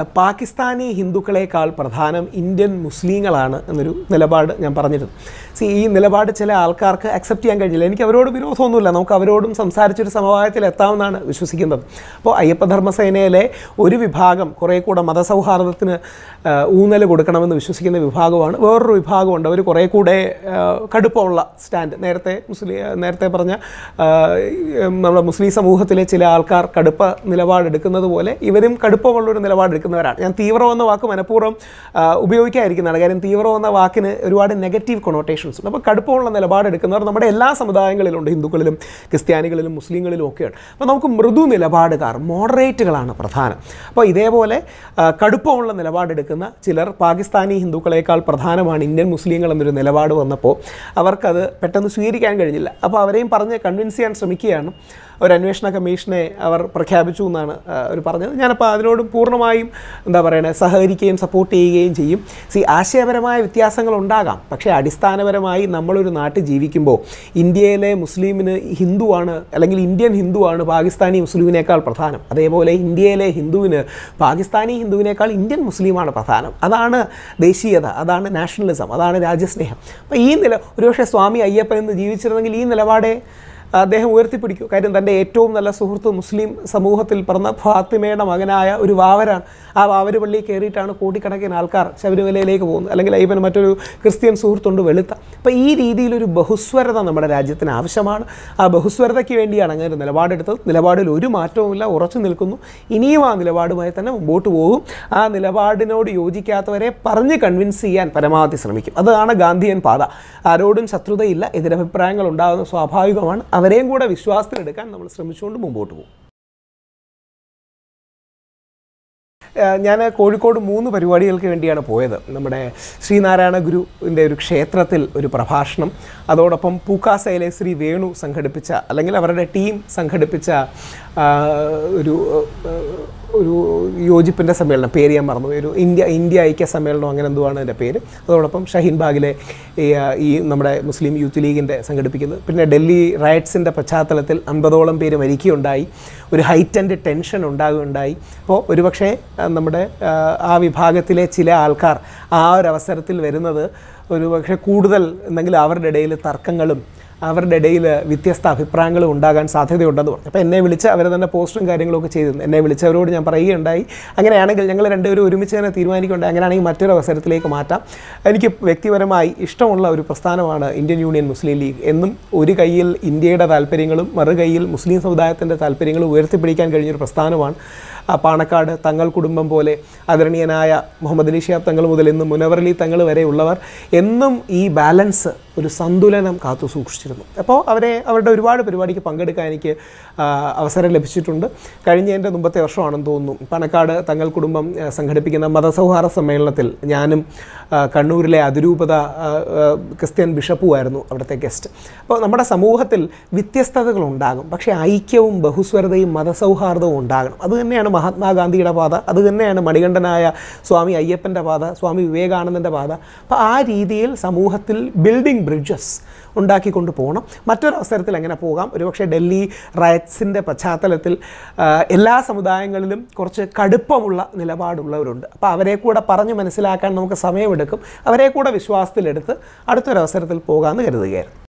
പാകിസ്ഥാനി ഹിന്ദുക്കളെക്കാൾ പ്രധാനം ഇന്ത്യൻ മുസ്ലിങ്ങളാണ് എന്നൊരു നിലപാട് ഞാൻ പറഞ്ഞിരുന്നു. സി ഈ നിലപാട് ചില ആൾക്കാർക്ക് അക്സെപ്റ്റ് ചെയ്യാൻ കഴിഞ്ഞില്ല. എനിക്ക് അവരോട് വിരോധമൊന്നുമില്ല. നമുക്ക് അവരോടും സംസാരിച്ചൊരു സമവായത്തിൽ എത്താമെന്നാണ് വിശ്വസിക്കുന്നത്. അപ്പോൾ അയ്യപ്പധർമ്മസേനയിലെ ഒരു വിഭാഗം കുറേ കൂടെ മതസൗഹാർദ്ദത്തിന് ഊന്നൽ കൊടുക്കണമെന്ന് വിശ്വസിക്കുന്ന വിഭാഗമാണ്. വേറൊരു വിഭാഗമുണ്ട്. അവർ കുറേ കൂടെ കടുപ്പമുള്ള സ്റ്റാൻഡ്. നേരത്തെ മുസ്ലിം നേരത്തെ പറഞ്ഞ നമ്മുടെ മുസ്ലിം സമൂഹത്തിലെ ചില ആൾക്കാർ കടുപ്പ നിലപാടെടുക്കുന്നത് പോലെ ഇവരും കടുപ്പമുള്ളൊരു നിലപാടെടുക്കുന്നവരാണ് ഞാൻ തീവ്രം എന്ന വാക്ക് മനഃപൂർവം ഉപയോഗിക്കാതിരിക്കുന്നതാണ്. കാര്യം തീവ്രം എന്ന വാക്കിന് ഒരുപാട് നെഗറ്റീവ് കൊണോട്ടേഷൻസ് ഉണ്ട്. അപ്പോൾ കടുപ്പമുള്ള നിലപാടെടുക്കുന്നവർ നമ്മുടെ എല്ലാ സമുദായങ്ങളിലുണ്ട്. ഹിന്ദുക്കളിലും ക്രിസ്ത്യാനികളിലും മുസ്ലിങ്ങളിലും ഒക്കെയാണ് അപ്പോൾ നമുക്ക് മൃദു നിലപാടുകാർ മോഡറേറ്റുകളാണ് പ്രധാനം. അപ്പോൾ ഇതേപോലെ കടുപ്പമുള്ള നിലപാടെടുക്കുന്ന ചിലർ പാകിസ്ഥാനി ഹിന്ദുക്കളേക്കാൾ പ്രധാനമാണ് ഇന്ത്യൻ മുസ്ലിങ്ങൾ എന്നൊരു നിലപാട് വന്നപ്പോൾ അവർക്കത് പെട്ടെന്ന് സ്വീകരിക്കാൻ കഴിഞ്ഞില്ല. അപ്പോൾ അവരെയും പറഞ്ഞ് കൺവിൻസ് ചെയ്യാൻ ശ്രമിക്കുകയാണ്. ഒരു അന്വേഷണ കമ്മീഷനെ അവർ പ്രഖ്യാപിച്ചു എന്നാണ് അവർ പറഞ്ഞത്. ഞാനപ്പോൾ അതിനോട് പൂർണമായും എന്താ പറയുന്നത് സഹകരിക്കുകയും സപ്പോർട്ട് ചെയ്യുകയും ചെയ്യും. സി ആശയപരമായ വ്യത്യാസങ്ങൾ ഉണ്ടാകാം. പക്ഷേ അടിസ്ഥാനപരമായി നമ്മളൊരു നാട്ടിൽ ജീവിക്കുമ്പോൾ ഇന്ത്യയിലെ മുസ്ലിമിന് ഹിന്ദുവാണ് അല്ലെങ്കിൽ ഇന്ത്യൻ ഹിന്ദുവാണ് പാകിസ്ഥാനി മുസ്ലിമിനേക്കാൾ പ്രധാനം. അതേപോലെ ഇന്ത്യയിലെ ഹിന്ദുവിന് പാകിസ്ഥാനി ഹിന്ദുവിനേക്കാൾ ഇന്ത്യൻ മുസ്ലിമാണ് പ്രധാനം. അതാണ് ദേശീയത അതാണ് നാഷണലിസം അതാണ് രാജ്യസ്നേഹം. അപ്പോൾ ഈ നില ഒരുപക്ഷെ സ്വാമി അയ്യപ്പൻ എന്ന് ജീവിച്ചിരുന്നെങ്കിൽ ഈ നിലപാടെ അദ്ദേഹം ഉയർത്തിപ്പിടിക്കും. കാര്യം തന്റെ ഏറ്റവും നല്ല സുഹൃത്ത് മുസ്ലിം സമൂഹത്തിൽ പറഞ്ഞ ഫാത്തിമയുടെ മകനായ ഒരു വാവരാണ്. ആ വാവര് പള്ളി കയറിയിട്ടാണ് കോടിക്കണക്കിന് ആൾക്കാർ ശബരിമലയിലേക്ക് പോകുന്നത്. അല്ലെങ്കിൽ അയ്യപ്പൻ മറ്റൊരു ക്രിസ്ത്യൻ സുഹൃത്തുണ്ട് വെളുത്ത. അപ്പോൾ ഈ രീതിയിലൊരു ബഹുസ്വരത നമ്മുടെ രാജ്യത്തിന് ആവശ്യമാണ്. ആ ബഹുസ്വരതയ്ക്ക് വേണ്ടിയാണ് അങ്ങനെ ഒരു നിലപാടെടുത്തത്. നിലപാടിൽ ഒരു മാറ്റവുമില്ല. ഉറച്ചു നിൽക്കുന്നു. ഇനിയും ആ നിലപാടുമായി തന്നെ മുമ്പോട്ട് പോകും. ആ നിലപാടിനോട് യോജിക്കാത്തവരെ പറഞ്ഞ് കൺവിൻസ് ചെയ്യാൻ പരമാവധി ശ്രമിക്കും. അതാണ് ഗാന്ധിയൻ പാത. ആരോടും ശത്രുതയില്ല. എതിരഭിപ്രായങ്ങൾ ഉണ്ടാകുന്നത് സ്വാഭാവികമാണ്. അവരെയും കൂടെ വിശ്വാസത്തിലെടുക്കാൻ നമ്മൾ ശ്രമിച്ചുകൊണ്ട് മുമ്പോട്ട് പോകും. ഞാൻ കോഴിക്കോട് മൂന്ന് പരിപാടികൾക്ക് വേണ്ടിയാണ് പോയത്. നമ്മുടെ ശ്രീനാരായണ ഗുരുവിന്റെ ഒരു ക്ഷേത്രത്തിൽ ഒരു പ്രഭാഷണം. അതോടൊപ്പം പൂക്കാസയിലെ ശ്രീ വേണു സംഘടിപ്പിച്ച അല്ലെങ്കിൽ അവരുടെ ടീം സംഘടിപ്പിച്ച ഒരു ഒരു യോജിപ്പിന്റെ സമ്മേളനം പേര് ഞാൻ മറന്നു. ഒരു ഇന്ത്യ ഇന്ത്യ ഐക്യ സമ്മേളനം അങ്ങനെ എന്തുവാണ് എന്റെ പേര്. അതോടൊപ്പം ഷഹീൻ ബാഗിലെ ഈ, നമ്മുടെ മുസ്ലിം യൂത്ത് ലീഗിന്റെ സംഘടിപ്പിക്കുന്നത്. പിന്നെ ഡൽഹി റൈറ്റ്സിന്റെ പശ്ചാത്തലത്തിൽ അൻപതോളം പേര് മരിക്കുകയുണ്ടായി. ഒരു ഹൈറ്റൻഡ് ടെൻഷൻ ഉണ്ടാകുകയുണ്ടായി. അപ്പോൾ ഒരുപക്ഷെ നമ്മുടെ ആ, വിഭാഗത്തിലെ ചില ആൾക്കാർ ആ ഒരു അവസരത്തിൽ വരുന്നത് ഒരുപക്ഷെ കൂടുതൽ എന്തെങ്കിലും അവരുടെ ഇടയിൽ തർക്കങ്ങളും അവരുടെ ഇടയിൽ വ്യത്യസ്ത അഭിപ്രായങ്ങളും ഉണ്ടാകാൻ സാധ്യതയുണ്ടെന്ന് പറഞ്ഞു. അപ്പോൾ എന്നെ വിളിച്ച് അവരെ തന്നെ പോസ്റ്റും കാര്യങ്ങളൊക്കെ ചെയ്തു എന്നെ വിളിച്ചവരോട് ഞാൻ പറയുകയുണ്ടായി. അങ്ങനെയാണെങ്കിൽ ഞങ്ങൾ രണ്ടുപേരും ഒരുമിച്ച് തന്നെ തീരുമാനിക്കുകയുണ്ടായി. അങ്ങനെയാണെങ്കിൽ മറ്റൊരു അവസരത്തിലേക്ക് മാറ്റാം. എനിക്ക് വ്യക്തിപരമായി ഇഷ്ടമുള്ള ഒരു പ്രസ്ഥാനമാണ് ഇന്ത്യൻ യൂണിയൻ മുസ്ലിം ലീഗ്. എന്നും ഒരു കയ്യിൽ ഇന്ത്യയുടെ താല്പര്യങ്ങളും മറു കയ്യിൽ മുസ്ലിം സമുദായത്തിന്റെ താല്പര്യങ്ങളും ഉയർത്തിപ്പിടിക്കാൻ കഴിഞ്ഞൊരു പ്രസ്ഥാനമാണ്. പാണക്കാട് തങ്ങൾ കുടുംബം പോലെ ആദരണീയനായ മുഹമ്മദ് അലി ഷിയാബ് തങ്ങൾ മുതൽ ഇന്ന് മുനവറലി തങ്ങൾ വരെയുള്ളവർ എന്നും ഈ ബാലൻസ് ഒരു സന്തുലനം കാത്തു സൂക്ഷിച്ചിരുന്നു. അപ്പോൾ അവരെ അവരുടെ ഒരുപാട് പരിപാടിക്ക് പങ്കെടുക്കാൻ എനിക്ക് അവസരം ലഭിച്ചിട്ടുണ്ട്. കഴിഞ്ഞ എന്റെ മുമ്പത്തെ വർഷമാണെന്ന് തോന്നുന്നു. പണക്കാട് തങ്ങൾ കുടുംബം സംഘടിപ്പിക്കുന്ന മതസൗഹാർദ്ദ സമ്മേളനത്തിൽ ഞാനും കണ്ണൂരിലെ അതിരൂപത ക്രിസ്ത്യൻ ബിഷപ്പുമായിരുന്നു അവിടുത്തെ ഗസ്റ്റ്. അപ്പോൾ നമ്മുടെ സമൂഹത്തിൽ വ്യത്യസ്തതകളുണ്ടാകും പക്ഷേ ഐക്യവും ബഹുസ്വരതയും മതസൗഹാർദ്ദവും ഉണ്ടാകണം. അത് തന്നെയാണ് മഹാത്മാഗാന്ധിയുടെ പാത. അത് തന്നെയാണ് മണികണ്ഠനായ സ്വാമി അയ്യപ്പന്റെ പാത സ്വാമി വിവേകാനന്ദന്റെ പാത. അപ്പോൾ ആ രീതിയിൽ സമൂഹത്തിൽ ബിൽഡിംഗ് ബ്രിഡ്ജസ് ഉണ്ടാക്കിക്കൊണ്ട് പോകണം മറ്റൊരു അവസരത്തിൽ എങ്ങനെ പോകാം. ഒരുപക്ഷെ ഡൽഹി റയറ്റ്സിന്റെ പശ്ചാത്തലത്തിൽ എല്ലാ സമുദായങ്ങളിലും കുറച്ച് കടുപ്പമുള്ള നിലപാടുള്ളവരുണ്ട്. അപ്പോൾ അവരെ കൂടെ പറഞ്ഞ് മനസ്സിലാക്കാൻ നമുക്ക് സമയമെടുക്കും. അവരെ കൂടെ വിശ്വാസത്തിലെടുത്ത് അടുത്തൊരവസരത്തിൽ പോകാമെന്ന് കരുതുകയായിരുന്നു.